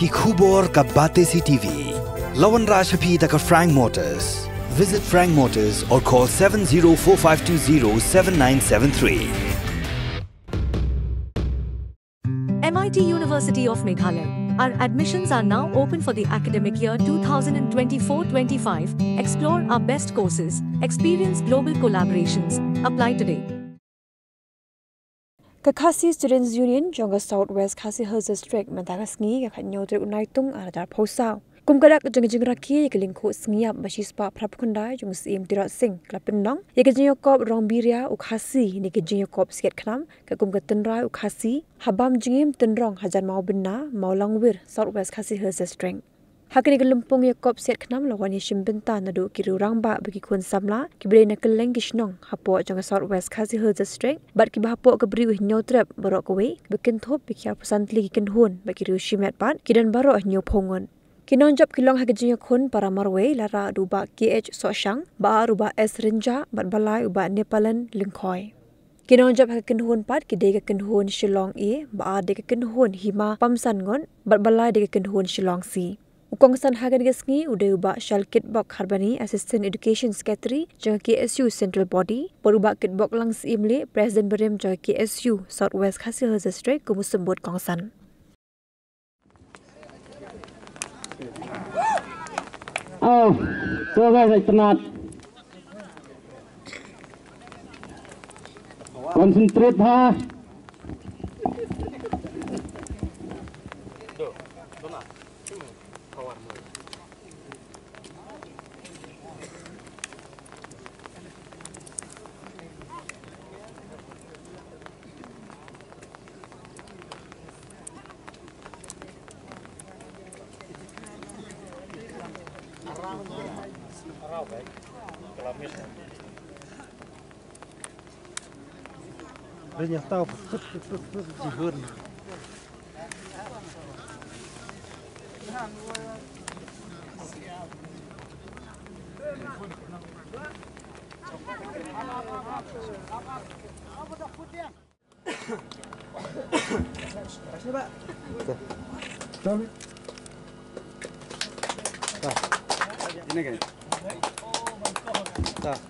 ki khubor ka bate si TV. Lawan Rashaphi ka Frank Motors. Visit Frank Motors or call 7045207973. MIT University of Meghalaya. Our admissions are now open for the academic year 2024-25. Explore our best courses, experience global collaborations. Apply today. Ka Khasi Students Union jonga Southwest Khasi Hills District mentaga sngi ka khanyo tre unai tung aradar phosau kum kadak jeng jeng rakhi ke lingkho sngiap bashi spa phrap khunda jung sim tira sing klapin nong ye ke jeng kop rong biria u khasi ni ke jeng kop siat khnam ka kum ka tenrai u khasi habam jingim tenrong hajan mau binna maulang wir Southwest Khasi Hills District Hakani ke lempung ya kop set kenam lawan ya shimbenta nadu kiru rangba bagi kun samla. Kibre na keleng gishnong hapo jang south west khasi hill district bat ki hapo ke bri wih nyotrep borok kowe bikin thop bikhya pusantli kin hun bagi ru shimet pat kidan baro nyo phongon kinon job kilong hagji khun para marwe lara duba kh soshang ba ruba s rinja bat balai uba nepalan lingkhoi. Kinon jab ha kinhun pat ki dega kinhun shillong e ba de kinhun hima pamsan ngon bat balai de kinhun shillong si Ukongsan hagan gasngi udah ubah shal kitbok harbani assistant education secretary jaga KSU central body por ubah kitbok langs imle president berim jaga KSU southwest khasil district kumusembut kongsan Oh, so guys, it's not. Concentrate ha. Nhà Brinja touw. Die horen. het niet gezien. 이렇게. 네. 어, 자.